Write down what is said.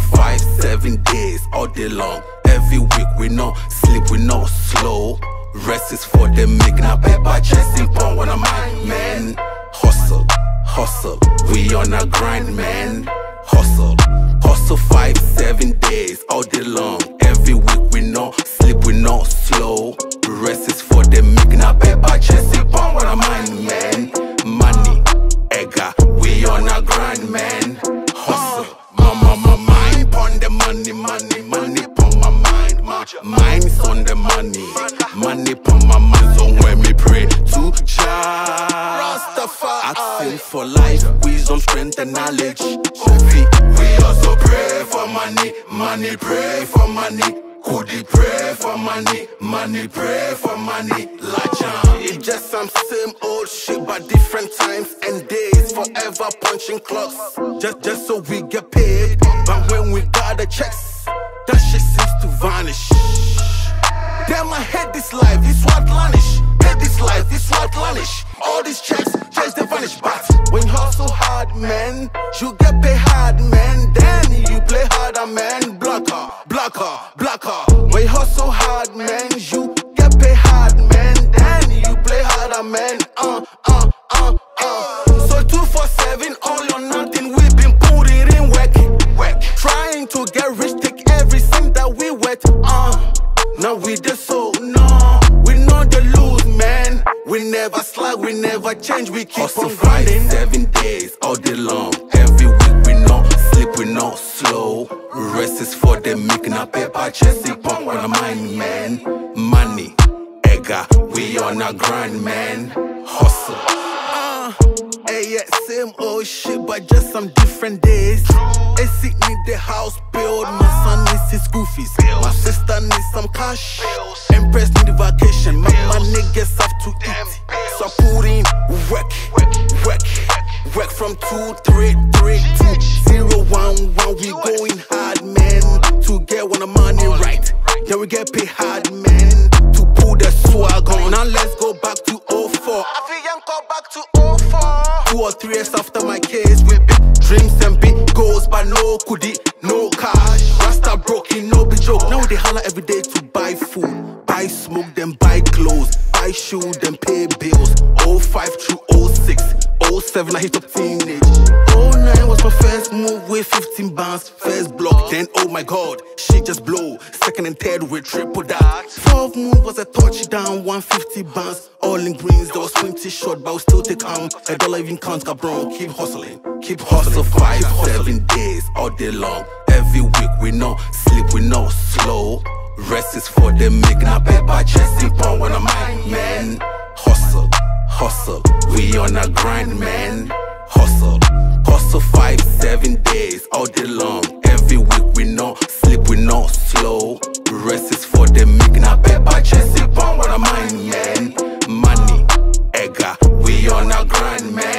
five, seven days all day long. Every week we no sleep, we no slow. Rest is for them making a paper chasing pong when I'm man. Hustle, hustle, we on a grind, man. Hustle, hustle five, seven money, money, pon my mind. Mind's on the money, money pon my mind. So when me pray to Jah, Rastafari, asking for life, wisdom, strength, and knowledge. Sophie, we also pray for money, money, pray for money. Kudi pray for money, money pray for money. Lajan. It's just some same old shit, but different times and days. Forever punching clocks, just just so we get paid. But when we got the checks, I hate this life, it's what vanish. Hate this life, it's what vanish. All these checks, checks they vanish. But when you hustle hard, man, you get paid hard, man. Then you play harder, man. Blocker, blocker, blocker. When you hustle hard, man, you get paid hard, man. Then you play harder, man. Uh, uh, uh, uh. So two for seven, all or nothing. We've been putting in work, work. Trying to get rich, take everything that we wet. Uh, now we the so we never change, we keep Hustle on five, grinding. seven days all day long. Every week we no sleep, we no slow. Rest is for them making a paper chasing punk on a mind, man. Money, ega, we on a grind, man. Hustle. Uh, hey, yeah, same old shit, but just some different days. AC need the house build, my son needs his school fees. My sister needs some cash. Empress need a vacation, my, my niggas have to eat. So put in work, work, work from two, three, three, two, zero, one, one. We going hard, man, to get one the money right. Then we get paid hard, man, to pull the swag on. Now let's go back to 04. Go back to 04. Two or three years after my case, we big dreams and big goals, but no kudi, no 05 through 06, 07 I hit up teenage. 09 was my first move with 15 bands, first block. Then oh my god, shit just blow. Second and third with triple that. Fourth move was a touchdown, 150 bands, all in greens. There was 20 short, but we still take um a dollar even counts, cabron. Keep hustling, keep hustling, five, keep hustling. seven days all day long. Every week we no sleep, we no slow. Rest is for them making a paper chasing pong when I'm man hustle. We on a grind, man. Hustle. Hustle five, seven days, all day long. Every week we no sleep, we no slow. Rest is for the make, not paper, chest, it pound, what I mind, man. Money, egga, we on a grind, man.